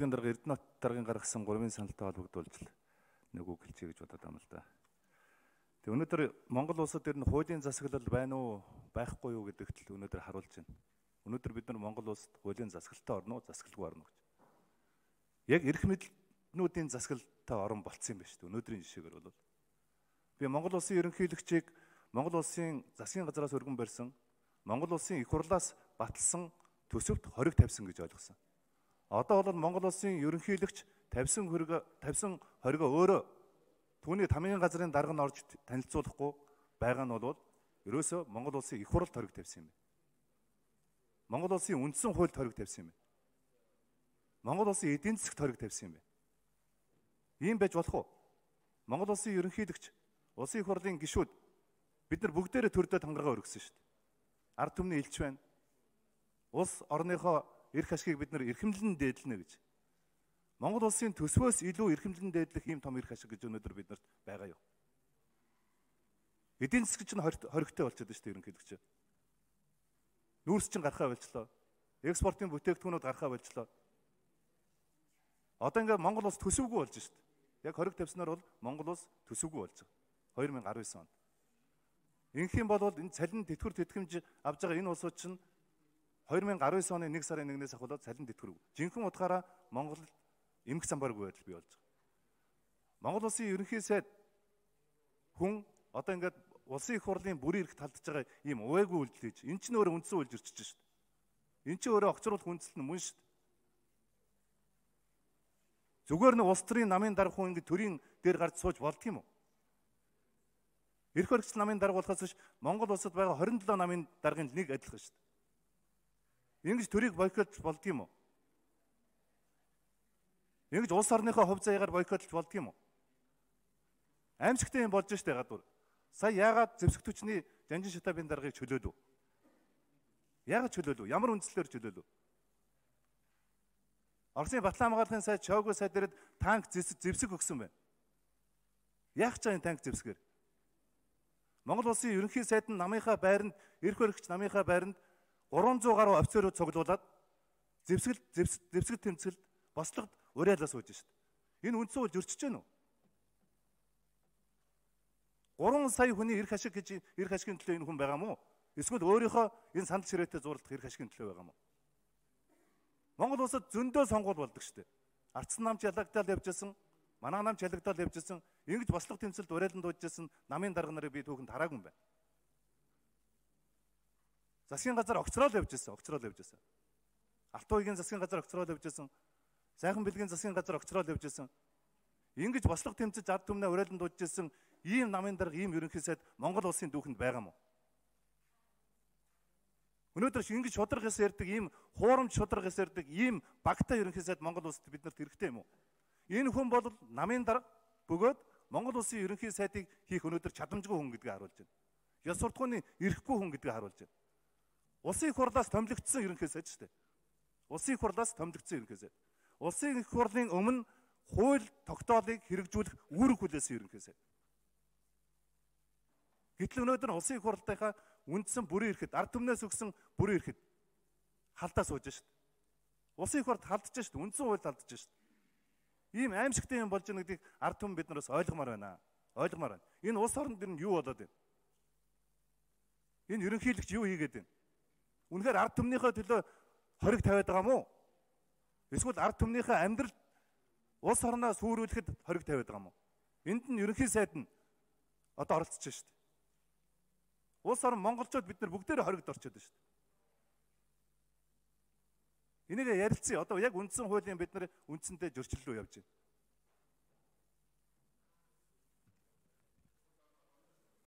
хоноглогийн дарга Эрдэнэт даргын гаргасан 3-ын саналтай холбогдуулж нэг үг хэлчихье гэж бодоод байна л да. Тэг өнөөдөр Монгол улсад ер нь хуулийн засаглал байна уу, байхгүй юу гэдэгт л өнөөдөр харуулж байна. Өнөөдөр бид нар Монгол улсад хуулийн засаглалтай орно уу, засаглалгүй орно гэж. Яг эрх мэдлнүүдийн засаглалтай орон болцсон юм байна шүү дээ. Өнөөдрийн жишээгээр бол би Монгол улсын ерөнхийлөгчийг Монгол улсын засгийн газраас өргөн барьсан, Монгол улсын их хурлаас баталсан төсөвт хориг тавьсан гэж ойлгосон. Одоо бол Монгол улсын ерөнхийлөгч тавьсан хориг тавьсан хоригоо өөрөө түүний тамийн газрын дарга нь орж танилцуулахгүй байгаа нь бол ерөөсөө Монгол улсын их хурлд хориг тавьсан юм. Монгол улсын үндсэн хуульд хориг тавьсан юм. Монгол улсын эдийн засагт хориг тавьсан юм. Ийм байж болох уу? Монгол улсын ерөнхийлөгч, улсын их хурлын гишүүд бид нар бүгдээрээ төрдөө тангараа өргөсөн шүү дээ. Ард түмний элч байна улс орныхоо эрх ашгийг бид нар эрхэмлэн дээдлэнэ гэж. Монгол улсын төсвөөс илүү эрхэмлэн дээдлэх ийм том эрх ашиг гэж өнөөдөр биднэрт байгаа юу? Эдийн засаг чинь хоригтой болчиход шүү дээ ерөнхийдөө. Нүүрс чинь гарахаа болчлоо. Экспортын бүтээгдэхүүнүүд гарахаа болчлоо. Одоо ингээд Монгол улс төсөвгүй болж шүү дээ. Яг хориг тавьснаар бол Монгол улс төсөвгүй болж байгаа. 2019 онд. Инх юм бол энэ цалин тэтгэр тэтгэмж авж байгаа энэ улсууд чинь 2019 оны 1 сарын 1-ээс ахуулаад цалин тэтгэрв. Жинхэнэ утгаараа Монгол эмх самбаргүй байдал бий болж байгаа. Монгол улсын ерөнхий сайд хүн одоо ингээд улсын их хурлын бүрийн эрх талдж байгаа ийм увайгүй үйлдэл хийж эн чинь өөрөө үндсэн үйлж ирчихэж шүү дээ. Эн чинь өөрөө огцруулах хүндэслэл нь мөн шүү дээ. Зүгээр нь улс төрийн намын дарга хүн ингээд төрийн дээр гарч сууж болдг юм уу? Эрх баригч намын дарга болохоос биш Монгол улсад байгаа 27 намын даргын нэг адилхан шүү дээ. Ингэж төрийг бойкотлж болд юм уу? Ингэж улс орныхоо хувь заяагаар бойкотлж болд юм уу? Аимшигтай юм болж штэ гадуур. Сая яагаад зэвсэгтүчний Жанжин Шатабын даргаыг чөлөөлөв? Яагаад чөлөөлөв? Ямар үндслээр чөлөөлөв? Оросын Батлан хамгааллын сайд Чого сайд дээрээ танк зэвсэг өгсөн байна. Яах ч энэ танк зэвсгээр? Монгол улсын ерөнхий сайд нь намынхаа байранд эрх баригч намынхаа байранд 300 гаруй офицерууд цуглуулад зэвсгэл зэвсгэл тэмцэлд бослогод уриалаа сууж шít. Энэ үндсэн үйл зөрчиж гэнэ үү? 3 сая хүний эрх ашиг гэж эрх ашигын төлөө энэ хүн байгаа мó? Эсвэл өөрийнхөө энэ сандал ширээтэй зурлах эрх ашигын төлөө байгаа мó? Монгол улсад зөндөө сонгуул болдог штэ. Арцсан намч ялагдал явжсэн, манай намч ялагдал явжсэн, ингэж бослого тэмцэлд уриалан дуужсэн намын дарга нарыг би түүхэнд хараагүй юм байна. Засгийн газар огцрол явж байсан, огцрол явж байсан. Алтуугийн засгийн газар огцрол явж байсан. Сайхан бэлгийн засгийн газар огцрол явж байсан. Ингиж бослого тэмцэж ард түмнээ уриалан дуудажсэн ийм намын дарга ийм ерөнхий сайд Монгол улсын дүүхэнд байгаа мó? Өнөөдөр ингэж шудраг хэс ярддаг ийм хуурамч шудраг хэс ярддаг ийм багтаа ерөнхий сайд Монгол улсад биднэрт хэрэгтэй юм уу? Энэ хүн бол намын дарга бөгөөд Монгол улсын ерөнхий сайдыг хийх өнөөдөр чадамжгүй хүн гэдгийг харуулж байна. Ёс суртахууны эрэхгүй хүн гэдгийг харуулж байна. Улсын их хурлаас томилогдсон ерөнхий сайд шүү дээ. Улсын их хурлаас томилогдсон ерөнхий сайд. Улсын их хурлын өмнө хууль тогтоолыг хэрэгжүүлэх үүрэг хүлээсэн ерөнхий сайд. Гэтэл өнөөдөр улсын их хурлынхаа үндсэн бүрийн эрхэд ард түмнээс өгсөн бүрийн эрхэд халдаа сууж дээ. Улсын их хурлд халдж дээ. Үндсэн хууль халдж дээ. Ийм аимшигтай юм болж байгаа гэдгийг ард түмэн биднээс ойлгомоор байна. Ойлгомоор байна. Энэ улс орнд юу болоод байна? Энэ ерөнхийлөгч юу хийгээд байна? Үнэхээр ард түмнийхээ төлөө хориг тавиад байгаа мó? Эсвэл ард түмнийхээ амьдрал улс орноо сүрүүлэхэд хориг тавиад байгаа мó? Энд нь ерөнхий сайд нь одоо оролцож байна шүү дээ. Улс орн монголчууд бид нар бүгдээрээ хоригд орчод байна шүү дээ. Энийг ярилцъя. Одоо яг үндсэн хуулийн бид нар үндсэндээ зөрчил рүү явж байна.